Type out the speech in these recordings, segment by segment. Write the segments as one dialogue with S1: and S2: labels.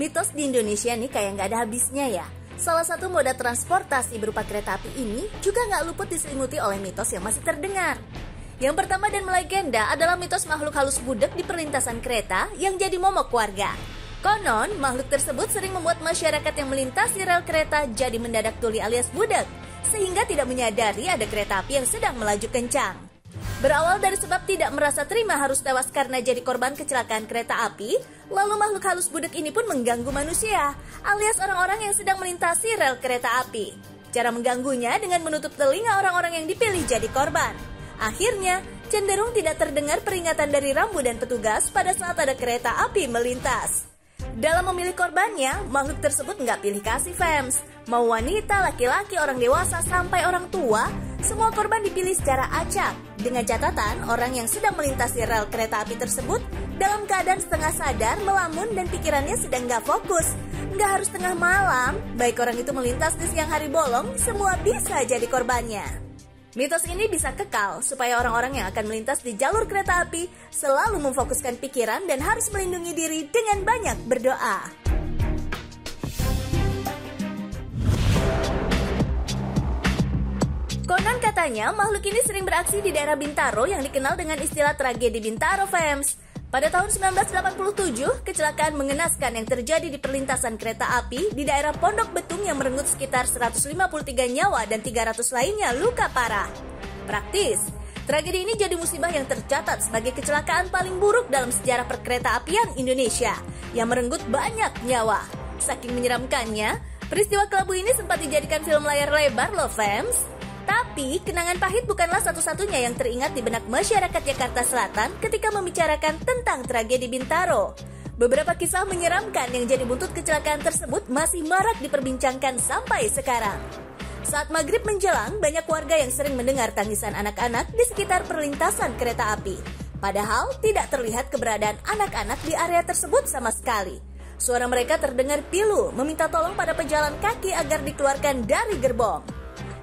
S1: Mitos di Indonesia nih kayak nggak ada habisnya ya. Salah satu moda transportasi berupa kereta api ini juga nggak luput diselimuti oleh mitos yang masih terdengar. Yang pertama dan melegenda adalah mitos makhluk halus budek di perlintasan kereta yang jadi momok warga. Konon, makhluk tersebut sering membuat masyarakat yang melintasi rel kereta jadi mendadak tuli alias budek, sehingga tidak menyadari ada kereta api yang sedang melaju kencang. Berawal dari sebab tidak merasa terima harus tewas karena jadi korban kecelakaan kereta api, lalu makhluk halus budek ini pun mengganggu manusia, alias orang-orang yang sedang melintasi rel kereta api. Cara mengganggunya dengan menutup telinga orang-orang yang dipilih jadi korban. Akhirnya, cenderung tidak terdengar peringatan dari rambu dan petugas pada saat ada kereta api melintas. Dalam memilih korbannya, makhluk tersebut nggak pilih kasih fans. Mau wanita, laki-laki, orang dewasa, sampai orang tua, semua korban dipilih secara acak, dengan catatan orang yang sedang melintasi rel kereta api tersebut dalam keadaan setengah sadar, melamun, dan pikirannya sedang gak fokus. Nggak harus tengah malam, baik orang itu melintas di siang hari bolong, semua bisa jadi korbannya. Mitos ini bisa kekal supaya orang-orang yang akan melintas di jalur kereta api selalu memfokuskan pikiran dan harus melindungi diri dengan banyak berdoa. Katanya makhluk ini sering beraksi di daerah Bintaro yang dikenal dengan istilah tragedi Bintaro Fams. Pada tahun 1987, kecelakaan mengenaskan yang terjadi di perlintasan kereta api di daerah Pondok Betung yang merenggut sekitar 153 nyawa dan 300 lainnya luka parah. Praktis, tragedi ini jadi musibah yang tercatat sebagai kecelakaan paling buruk dalam sejarah perkereta apian Indonesia yang merenggut banyak nyawa. Saking menyeramkannya, peristiwa kelabu ini sempat dijadikan film layar lebar loh fans. Tapi, kenangan pahit bukanlah satu-satunya yang teringat di benak masyarakat Jakarta Selatan ketika membicarakan tentang tragedi Bintaro. Beberapa kisah menyeramkan yang jadi buntut kecelakaan tersebut masih marak diperbincangkan sampai sekarang. Saat maghrib menjelang, banyak warga yang sering mendengar tangisan anak-anak di sekitar perlintasan kereta api. Padahal tidak terlihat keberadaan anak-anak di area tersebut sama sekali. Suara mereka terdengar pilu, meminta tolong pada pejalan kaki agar dikeluarkan dari gerbong.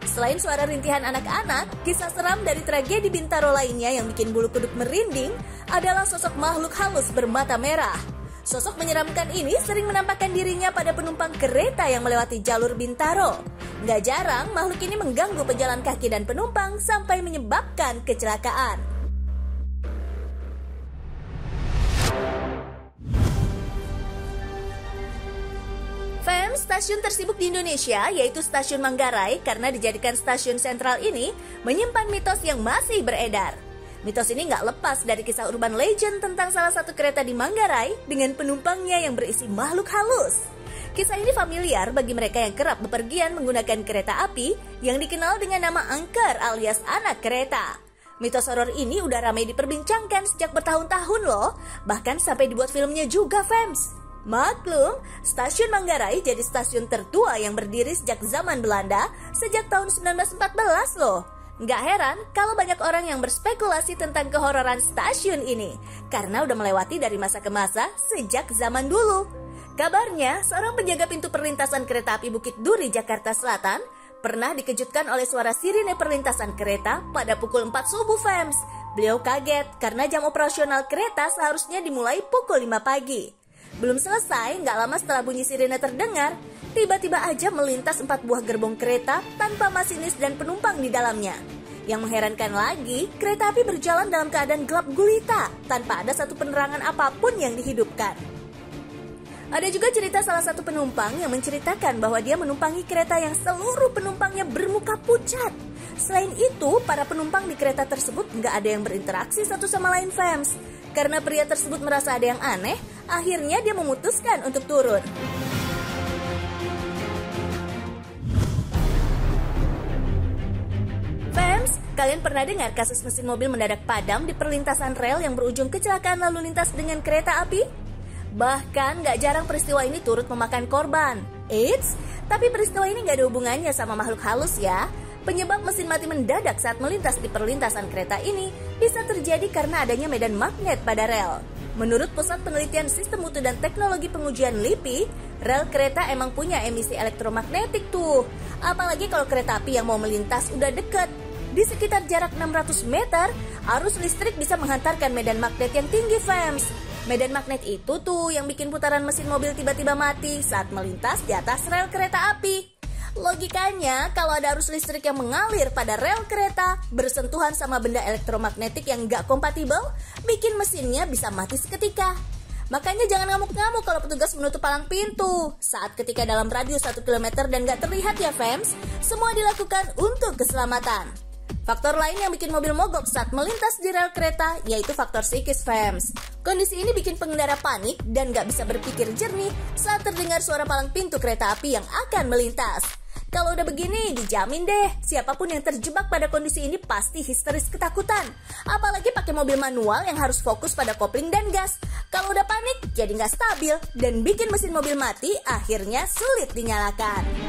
S1: Selain suara rintihan anak-anak, kisah seram dari tragedi Bintaro lainnya yang bikin bulu kuduk merinding adalah sosok makhluk halus bermata merah. Sosok menyeramkan ini sering menampakkan dirinya pada penumpang kereta yang melewati jalur Bintaro. Gak jarang, makhluk ini mengganggu pejalan kaki dan penumpang sampai menyebabkan kecelakaan. Stasiun tersibuk di Indonesia yaitu Stasiun Manggarai karena dijadikan stasiun sentral ini menyimpan mitos yang masih beredar. Mitos ini nggak lepas dari kisah urban legend tentang salah satu kereta di Manggarai dengan penumpangnya yang berisi makhluk halus. Kisah ini familiar bagi mereka yang kerap bepergian menggunakan kereta api yang dikenal dengan nama angker alias anak kereta. Mitos horor ini udah ramai diperbincangkan sejak bertahun-tahun loh, bahkan sampai dibuat filmnya juga, fans. Maklum, stasiun Manggarai jadi stasiun tertua yang berdiri sejak zaman Belanda sejak tahun 1914 loh. Nggak heran kalau banyak orang yang berspekulasi tentang kehororan stasiun ini karena udah melewati dari masa ke masa sejak zaman dulu. Kabarnya, seorang penjaga pintu perlintasan kereta api Bukit Duri, Jakarta Selatan pernah dikejutkan oleh suara sirine perlintasan kereta pada pukul 4 subuh FEMS. Beliau kaget karena jam operasional kereta seharusnya dimulai pukul 5 pagi. Belum selesai, nggak lama setelah bunyi sirene terdengar, tiba-tiba aja melintas empat buah gerbong kereta tanpa masinis dan penumpang di dalamnya. Yang mengherankan lagi, kereta api berjalan dalam keadaan gelap gulita tanpa ada satu penerangan apa pun yang dihidupkan. Ada juga cerita salah satu penumpang yang menceritakan bahwa dia menumpangi kereta yang seluruh penumpangnya bermuka pucat. Selain itu, para penumpang di kereta tersebut nggak ada yang berinteraksi satu sama lain fans. Karena pria tersebut merasa ada yang aneh, akhirnya dia memutuskan untuk turun. Fans, kalian pernah dengar kasus mesin mobil mendadak padam di perlintasan rel yang berujung kecelakaan lalu lintas dengan kereta api? Bahkan gak jarang peristiwa ini turut memakan korban. Eits, tapi peristiwa ini gak ada hubungannya sama makhluk halus ya. Penyebab mesin mati mendadak saat melintas di perlintasan kereta ini bisa terjadi karena adanya medan magnet pada rel. Menurut Pusat Penelitian Sistem Mutu dan Teknologi Pengujian LIPI, rel kereta emang punya emisi elektromagnetik tuh. Apalagi kalau kereta api yang mau melintas udah deket. Di sekitar jarak 600 meter, arus listrik bisa menghantarkan medan magnet yang tinggi, fans. Medan magnet itu tuh yang bikin putaran mesin mobil tiba-tiba mati saat melintas di atas rel kereta api. Logikanya, kalau ada arus listrik yang mengalir pada rel kereta bersentuhan sama benda elektromagnetik yang nggak kompatibel, bikin mesinnya bisa mati seketika. Makanya jangan ngamuk-ngamuk kalau petugas menutup palang pintu. Saat ketika dalam radius 1 km dan gak terlihat ya fans, semua dilakukan untuk keselamatan. Faktor lain yang bikin mobil mogok saat melintas di rel kereta yaitu faktor psikis fans. Kondisi ini bikin pengendara panik dan gak bisa berpikir jernih saat terdengar suara palang pintu kereta api yang akan melintas. Kalau udah begini, dijamin deh, siapa pun yang terjebak pada kondisi ini pasti histeris ketakutan. Apalagi pakai mobil manual yang harus fokus pada kopling dan gas. Kalau udah panik, jadi nggak stabil dan bikin mesin mobil mati, akhirnya sulit dinyalakan.